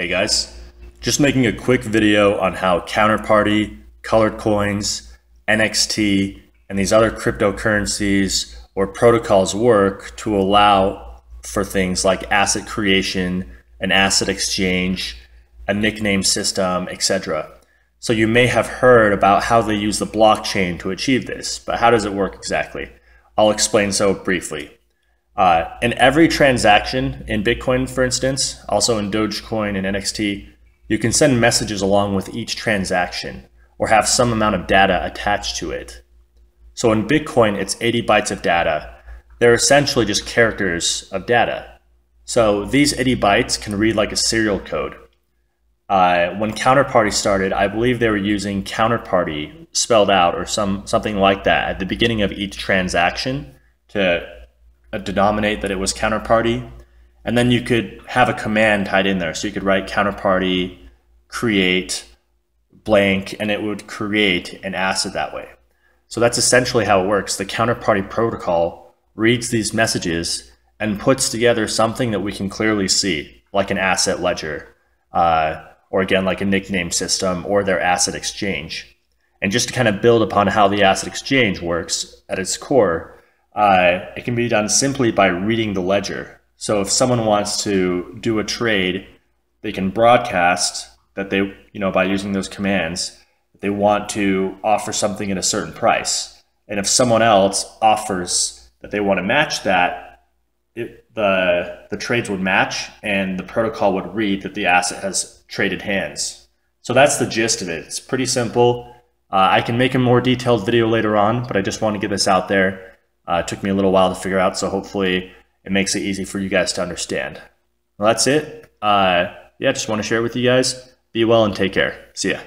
Hey guys, just making a quick video on how Counterparty, Colored Coins, NXT, and these other cryptocurrencies or protocols work to allow for things like asset creation, an asset exchange, a nickname system, etc. So you may have heard about how they use the blockchain to achieve this, but how does it work exactly? I'll explain so briefly. Uh, in every transaction in Bitcoin, for instance, also in Dogecoin and NXT, you can send messages along with each transaction or have some amount of data attached to it. So in Bitcoin, it's 80 bytes of data. They're essentially just characters of data. So these 80 bytes can read like a serial code. Uh, when Counterparty started, I believe they were using Counterparty spelled out or some something like that at the beginning of each transaction to a denominate that it was counterparty. And then you could have a command tied in there. So you could write counterparty, create blank, and it would create an asset that way. So that's essentially how it works. The counterparty protocol reads these messages and puts together something that we can clearly see, like an asset ledger, uh, or again, like a nickname system or their asset exchange. And just to kind of build upon how the asset exchange works at its core, uh, it can be done simply by reading the ledger. So if someone wants to do a trade, they can broadcast that they, you know, by using those commands, they want to offer something at a certain price. And if someone else offers that they want to match that, it, the the trades would match, and the protocol would read that the asset has traded hands. So that's the gist of it. It's pretty simple. Uh, I can make a more detailed video later on, but I just want to get this out there. Uh, it took me a little while to figure out, so hopefully it makes it easy for you guys to understand. Well, that's it. Uh, yeah, just want to share it with you guys. Be well and take care. See ya.